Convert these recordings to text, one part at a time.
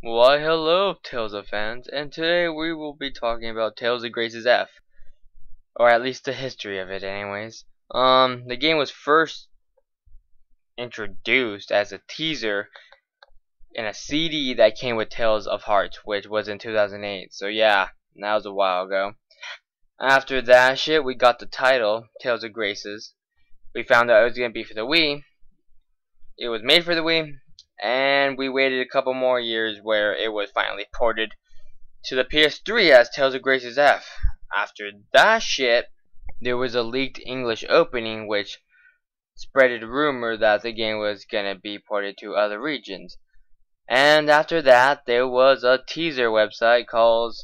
Why hello Tales of fans and today we will be talking about Tales of Graces F or at least the history of it anyways. Um the game was first introduced as a teaser in a CD that came with Tales of Hearts which was in 2008 so yeah that was a while ago. After that shit we got the title Tales of Graces. We found out it was gonna be for the Wii. It was made for the Wii and we waited a couple more years where it was finally ported to the PS3 as Tales of Graces F. After that shit, there was a leaked English opening which spreaded rumor that the game was gonna be ported to other regions. And after that, there was a teaser website called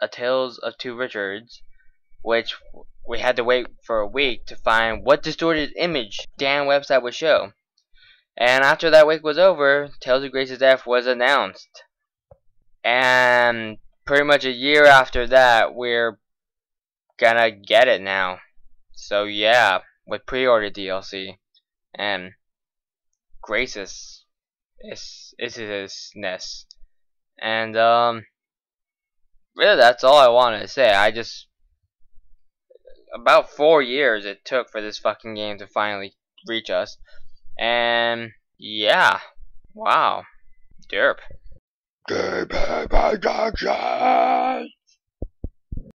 A Tales of Two Richards, which we had to wait for a week to find what distorted image damn website would show. And after that week was over, Tales of Graces F was announced. And pretty much a year after that, we're gonna get it now. So yeah, with pre-order DLC and Graces is is his ness. And um really that's all I wanted to say. I just about four years it took for this fucking game to finally reach us. And yeah, wow, derp. Production.